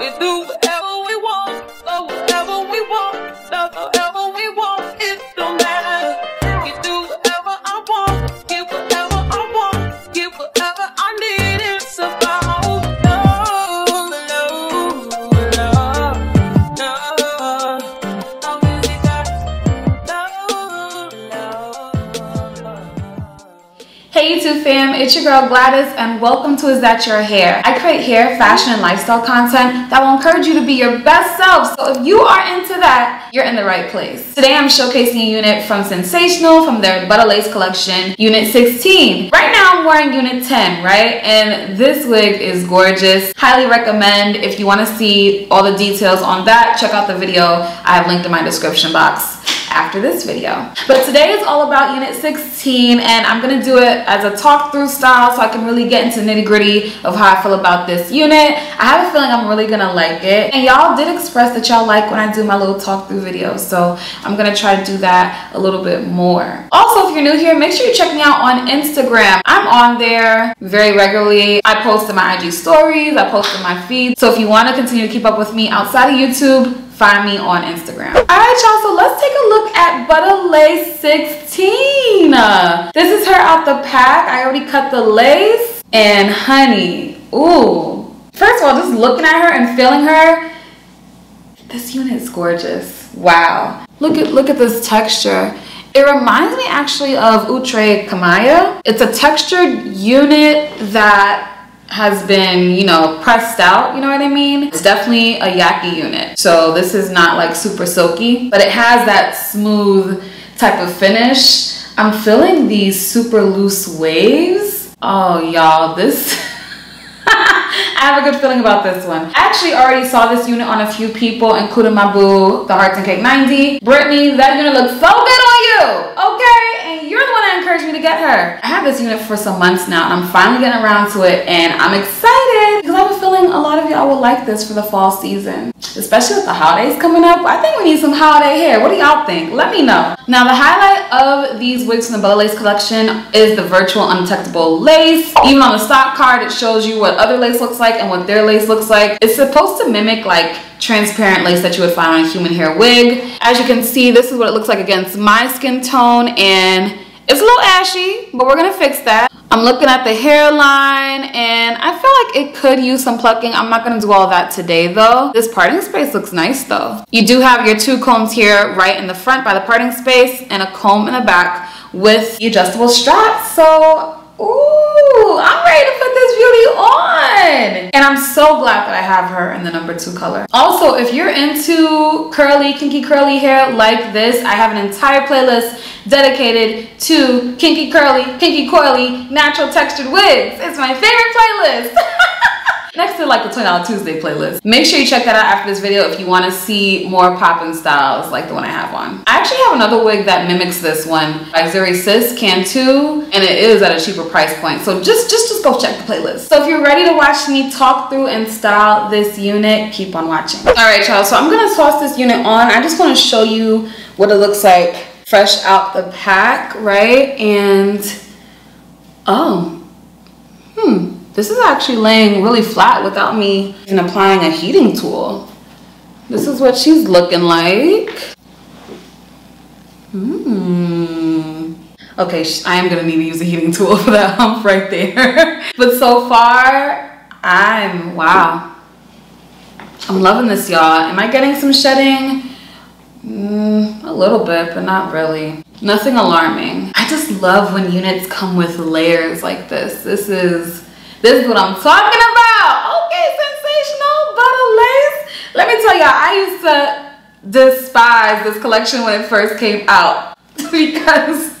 We do fam, it's your girl Gwladys and welcome to Is That Your Hair? I create hair, fashion, and lifestyle content that will encourage you to be your best self. So if you are into that, you're in the right place. Today I'm showcasing a unit from Sensationnel from their Butta Lace collection, Unit 16. Right now I'm wearing Unit 10, right? And this wig is gorgeous. Highly recommend if you want to see all the details on that, check out the video I have linked in my description box after this video. But today is all about unit 16 and I'm gonna do it as a talk through style so I can really get into nitty gritty of how I feel about this unit. I have a feeling I'm really gonna like it. And y'all did express that y'all like when I do my little talk through videos. So I'm gonna try to do that a little bit more. Also, if you're new here, make sure you check me out on Instagram. I'm on there very regularly. I post in my IG stories, I post in my feed. So if you wanna continue to keep up with me outside of YouTube, find me on Instagram. All right, y'all, so let's take a look at Butta Lace 16. Uh, This is her out the pack. I already cut the lace and honey, ooh. First of all, just looking at her and feeling her, this unit is gorgeous. Wow. Look at look at this texture. It reminds me actually of Outre Kamaya. It's a textured unit that has been, you know, pressed out, you know what I mean? It's definitely a yaki unit. So this is not like super silky, but it has that smooth type of finish. I'm feeling these super loose waves. Oh, y'all, this I have a good feeling about this one. I actually already saw this unit on a few people, including my boo, the Hearts and Cake 90. Brittany, that unit looks so good on you, okay? And you're the one that encouraged me to get her. I have this unit for some months now, and I'm finally getting around to it, and I'm excited because I have a feeling a lot of y'all will like this for the fall season, especially with the holidays coming up. I think we need some holiday hair. What do y'all think? Let me know. Now, the highlight of these wigs from the Butta Lace collection is the virtual undetectable lace. Even on the stock card, it shows you what other lace looks like and what their lace looks like. It's supposed to mimic like transparent lace that you would find on a human hair wig. As you can see, this is what it looks like against my skin tone and it's a little ashy, but we're gonna fix that. I'm looking at the hairline and I feel like it could use some plucking. I'm not gonna do all that today though. This parting space looks nice though. You do have your two combs here right in the front by the parting space and a comb in the back with the adjustable straps. So Ooh, I'm ready to put this beauty on. And I'm so glad that I have her in the number two color. Also, if you're into curly, kinky curly hair like this, I have an entire playlist dedicated to kinky curly, kinky coily, natural textured wigs. It's my favorite playlist. Next to like the $20 Tuesday playlist. Make sure you check that out after this video if you want to see more poppin' styles like the one I have on. I actually have another wig that mimics this one by Zury Sis Cantu and it is at a cheaper price point. So just, just, just go check the playlist. So if you're ready to watch me talk through and style this unit, keep on watching. All right, y'all, so I'm gonna toss this unit on. I just wanna show you what it looks like fresh out the pack, right? And, oh, hmm. This is actually laying really flat without me even applying a heating tool. This is what she's looking like. Hmm. Okay, I am gonna need to use a heating tool for that hump right there. but so far, I'm, wow. I'm loving this, y'all. Am I getting some shedding? Mm, a little bit, but not really. Nothing alarming. I just love when units come with layers like this. This is this is what I'm talking about. Okay, sensationnel butta lace. Let me tell y'all, I used to despise this collection when it first came out because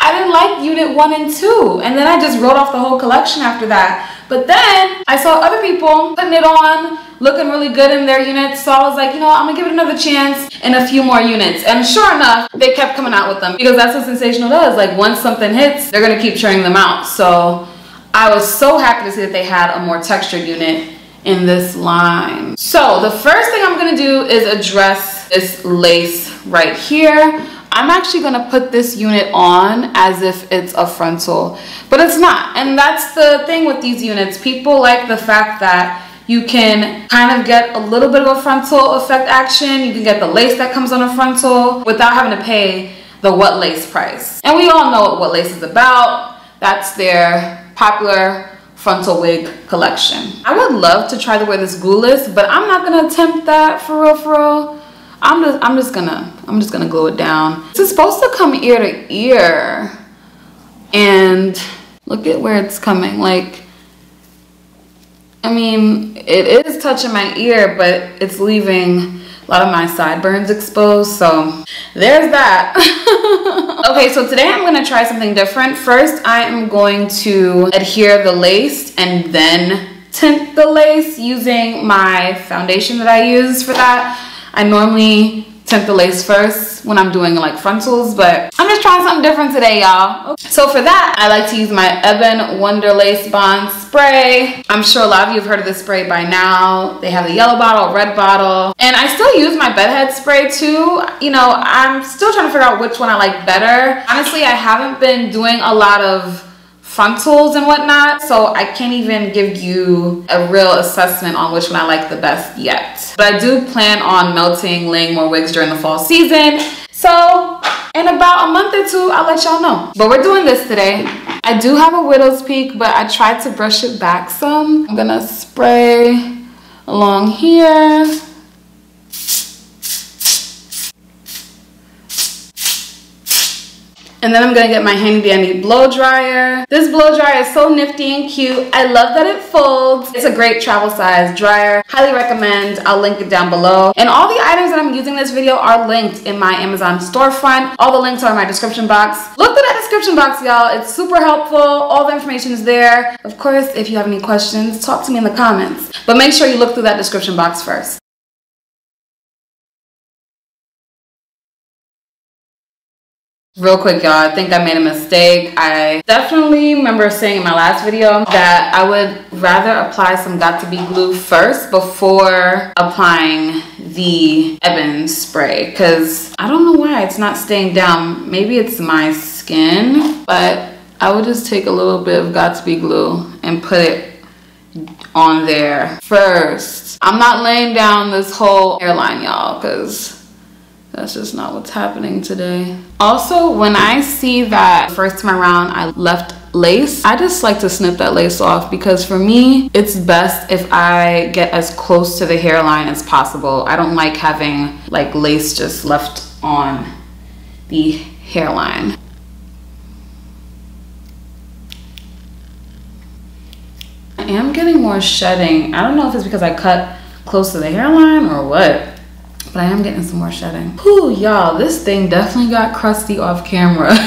I didn't like unit one and two. And then I just wrote off the whole collection after that. But then I saw other people putting it on, looking really good in their units. So I was like, you know, I'm gonna give it another chance and a few more units. And sure enough, they kept coming out with them because that's what Sensationnel does. Like once something hits, they're gonna keep churning them out. So I was so happy to see that they had a more textured unit in this line. So the first thing I'm gonna do is address this lace right here. I'm actually gonna put this unit on as if it's a frontal, but it's not. And that's the thing with these units. People like the fact that you can kind of get a little bit of a frontal effect action. You can get the lace that comes on a frontal without having to pay the what lace price. And we all know what what lace is about. That's their popular frontal wig collection. I would love to try to wear this glueless, but I'm not gonna attempt that for real, for real. I'm just, I'm just gonna, I'm just gonna glue it down. Is supposed to come ear to ear. And look at where it's coming. Like, I mean, it is touching my ear, but it's leaving a lot of my sideburns exposed. So there's that. okay, so today I'm gonna try something different. First, I am going to adhere the lace and then tint the lace using my foundation that I use for that. I normally tint the lace first when I'm doing like frontals, but I'm just trying something different today, y'all. So for that, I like to use my Ebin Wonder Lace Bond spray. I'm sure a lot of you have heard of this spray by now. They have a yellow bottle, red bottle, and I still use my bedhead spray too. You know, I'm still trying to figure out which one I like better. Honestly, I haven't been doing a lot of frontals and whatnot. So I can't even give you a real assessment on which one I like the best yet. But I do plan on melting, laying more wigs during the fall season. So in about a month or two, I'll let y'all know. But we're doing this today. I do have a widow's peak, but I tried to brush it back some. I'm gonna spray along here. And then I'm gonna get my handy dandy blow dryer. This blow dryer is so nifty and cute. I love that it folds. It's a great travel size dryer. Highly recommend. I'll link it down below. And all the items that I'm using in this video are linked in my Amazon storefront. All the links are in my description box. Look through that description box, y'all. It's super helpful. All the information is there. Of course, if you have any questions, talk to me in the comments. But make sure you look through that description box first. Real quick, y'all, I think I made a mistake. I definitely remember saying in my last video that I would rather apply some Got To Be glue first before applying the Ebin spray because I don't know why it's not staying down. Maybe it's my skin, but I would just take a little bit of Got To Be glue and put it on there first. I'm not laying down this whole hairline, y'all, because that's just not what's happening today. Also, when I see that first time around I left lace, I just like to snip that lace off because for me, it's best if I get as close to the hairline as possible. I don't like having like lace just left on the hairline. I am getting more shedding. I don't know if it's because I cut close to the hairline or what but I am getting some more shedding. Whew, y'all, this thing definitely got crusty off camera.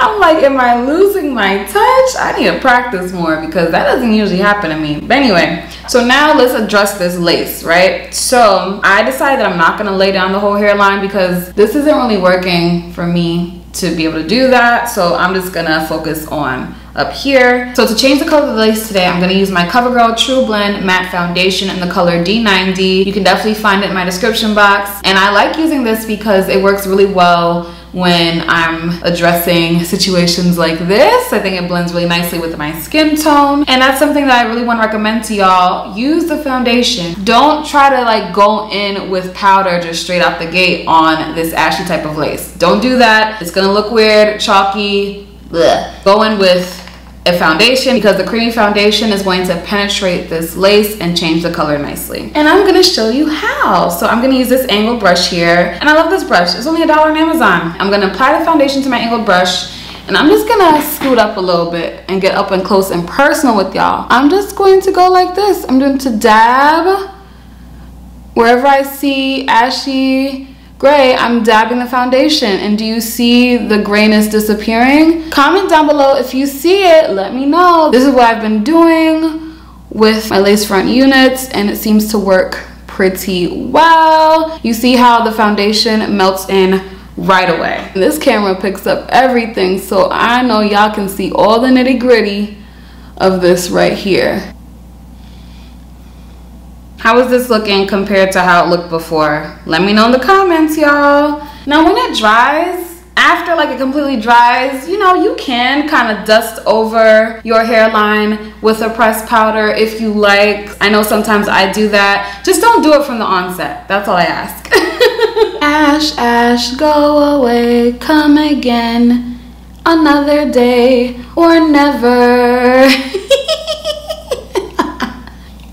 I'm like, am I losing my touch? I need to practice more because that doesn't usually happen to me. But anyway, so now let's address this lace, right? So I decided that I'm not gonna lay down the whole hairline because this isn't really working for me to be able to do that. So I'm just gonna focus on up here. So to change the color of the lace today, I'm gonna use my CoverGirl TruBlend Matte Foundation in the color D90. You can definitely find it in my description box. And I like using this because it works really well when I'm addressing situations like this. I think it blends really nicely with my skin tone. And that's something that I really wanna recommend to y'all. Use the foundation. Don't try to like go in with powder just straight out the gate on this ashy type of lace. Don't do that. It's gonna look weird, chalky, Blech. Go in with a foundation because the creamy foundation is going to penetrate this lace and change the color nicely. And I'm gonna show you how. So I'm gonna use this angled brush here. And I love this brush, it's only a dollar on Amazon. I'm gonna apply the foundation to my angled brush and I'm just gonna scoot up a little bit and get up and close and personal with y'all. I'm just going to go like this. I'm going to dab wherever I see ashy gray, I'm dabbing the foundation. And do you see the grayness disappearing? Comment down below if you see it, let me know. This is what I've been doing with my lace front units and it seems to work pretty well. You see how the foundation melts in right away. This camera picks up everything so I know y'all can see all the nitty gritty of this right here. How is this looking compared to how it looked before? Let me know in the comments, y'all. Now when it dries, after like it completely dries, you know, you can kind of dust over your hairline with a pressed powder if you like. I know sometimes I do that. Just don't do it from the onset. That's all I ask. ash, ash, go away, come again. Another day or never.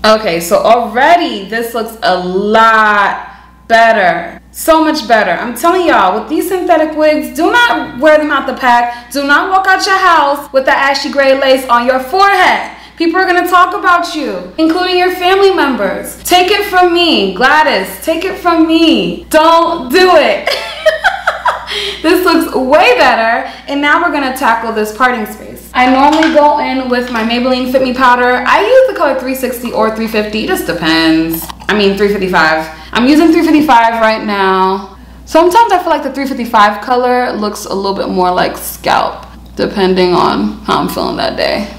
okay, so already this looks a lot better. So much better. I'm telling y'all, with these synthetic wigs, do not wear them out the pack. Do not walk out your house with the ashy gray lace on your forehead. People are gonna talk about you, including your family members. Take it from me, Gwladys. Take it from me. Don't do it. this looks way better. And now we're gonna tackle this parting space. I normally go in with my Maybelline Fit Me powder. I use the color 360 or 350, it just depends. I mean 355. I'm using 355 right now. Sometimes I feel like the 355 color looks a little bit more like scalp, depending on how I'm feeling that day.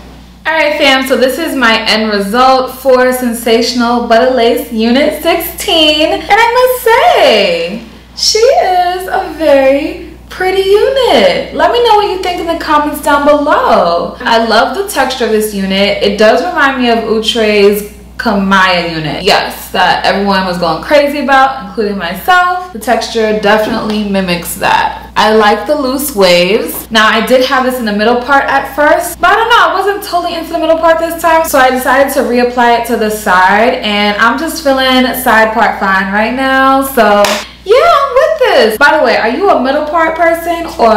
Alright fam, so this is my end result for Sensationnel Butta Lace Unit 16. And I must say, she is a very pretty unit. Let me know what you think in the comments down below. I love the texture of this unit. It does remind me of Outre's Kamaya unit. Yes, that everyone was going crazy about, including myself. The texture definitely mimics that. I like the loose waves. Now I did have this in the middle part at first, but I don't know, I wasn't totally into the middle part this time. So I decided to reapply it to the side and I'm just feeling side part fine right now. So yeah, I'm with this. By the way, are you a middle part person or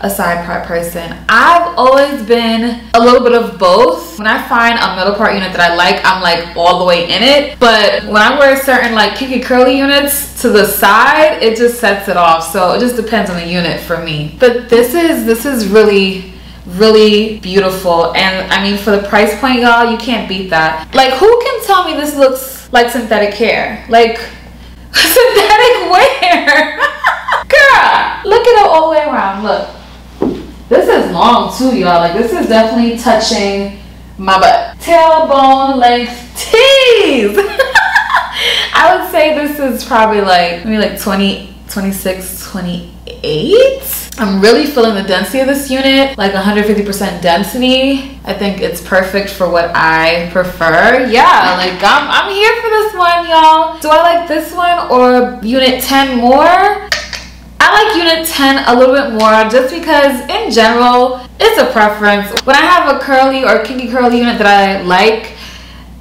a side part person? I've always been a little bit of both. When I find a middle part unit that I like, I'm like all the way in it. But when I wear certain like kinky curly units to the side, it just sets it off. So it just depends on the unit for me. But this is this is really really beautiful and i mean for the price point y'all you can't beat that like who can tell me this looks like synthetic hair like synthetic wear. Girl, look at it all the way around. Look. This is long too, y'all. Like this is definitely touching my butt. Tailbone length tees. I would say this is probably like maybe like 20, 26, 28. I'm really feeling the density of this unit, like 150% density. I think it's perfect for what I prefer. Yeah, like I'm, I'm here for this one, y'all. Do I like this one or unit 10 more? I like unit 10 a little bit more just because in general, it's a preference. When I have a curly or kinky curly unit that I like,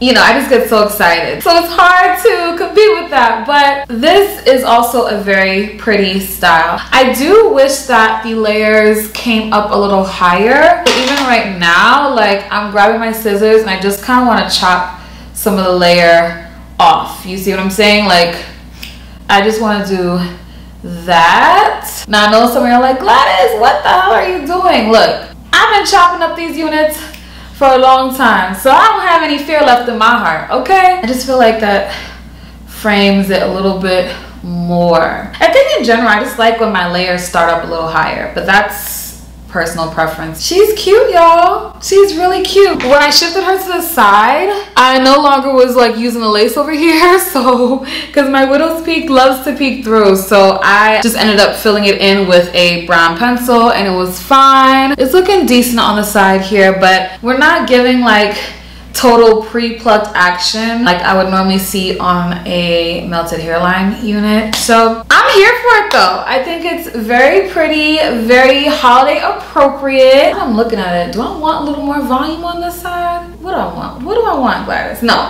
you know, I just get so excited. So it's hard to compete with that, but this is also a very pretty style. I do wish that the layers came up a little higher, but even right now, like I'm grabbing my scissors and I just kind of want to chop some of the layer off. You see what I'm saying? Like, I just want to do that. Now I know some of you are like, Gwladys, what the hell are you doing? Look, I've been chopping up these units for a long time. So I don't have any fear left in my heart, okay? I just feel like that frames it a little bit more. I think in general, I just like when my layers start up a little higher, but that's personal preference. She's cute, y'all. She's really cute. When I shifted her to the side, I no longer was like using the lace over here. So, because my widow's peak loves to peek through. So I just ended up filling it in with a brown pencil and it was fine. It's looking decent on the side here, but we're not giving like total pre-plucked action like I would normally see on a melted hairline unit. So here for it though. I think it's very pretty, very holiday appropriate. I'm looking at it. Do I want a little more volume on this side? What do I want? What do I want, Gwladys? No.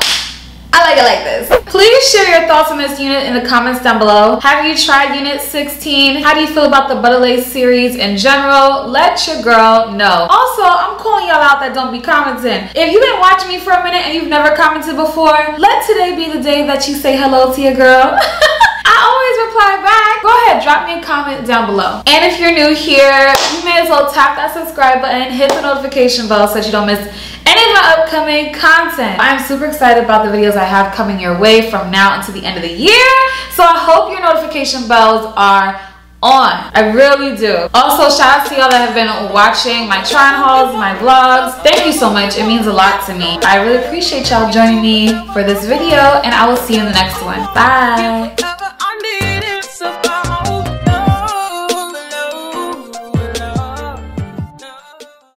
I like it like this. Please share your thoughts on this unit in the comments down below. Have you tried Unit 16? How do you feel about the Butta Lace series in general? Let your girl know. Also, I'm calling y'all out that don't be commenting. If you've been watching me for a minute and you've never commented before, let today be the day that you say hello to your girl. I always reply back. Go ahead, drop me a comment down below. And if you're new here, you may as well tap that subscribe button, hit the notification bell so that you don't miss any of my upcoming content. I'm super excited about the videos I have coming your way from now until the end of the year. So I hope your notification bells are on. I really do. Also, shout out to y'all that have been watching my try hauls, my vlogs. Thank you so much. It means a lot to me. I really appreciate y'all joining me for this video and I will see you in the next one. Bye.